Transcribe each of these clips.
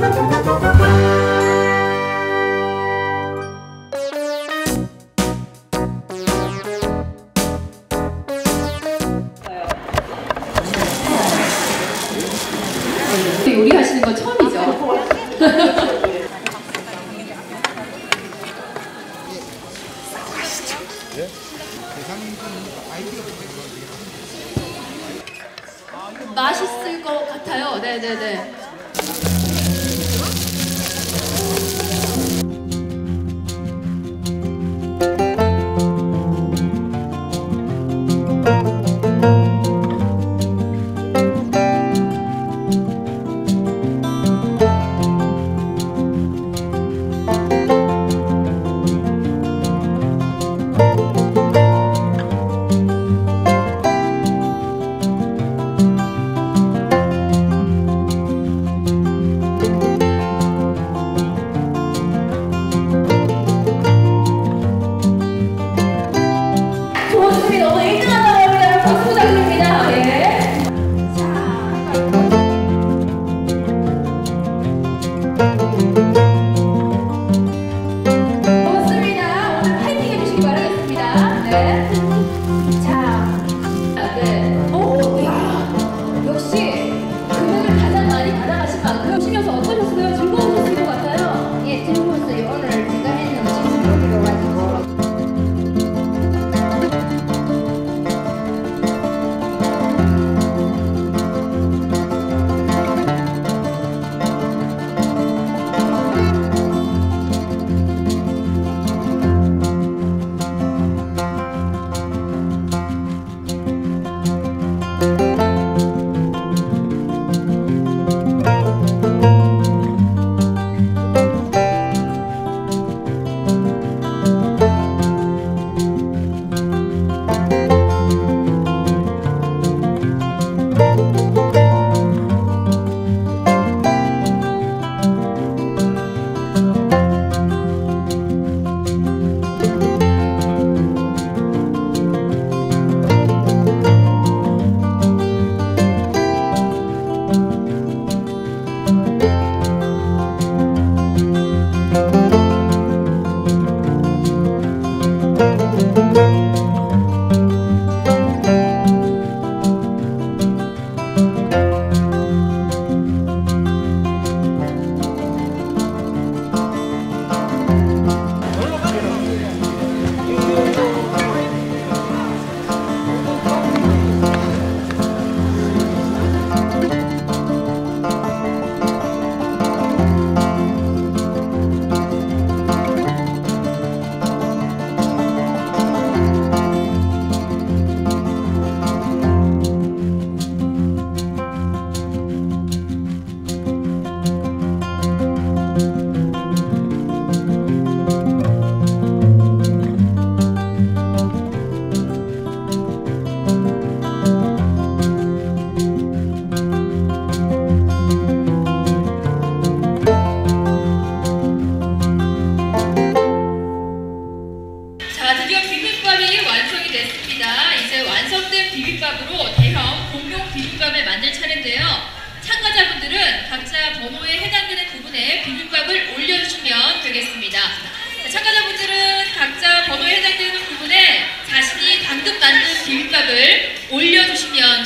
네, 요리하시는 건 처음이죠? 맛있을 것 같아요. 네네네.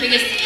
biggest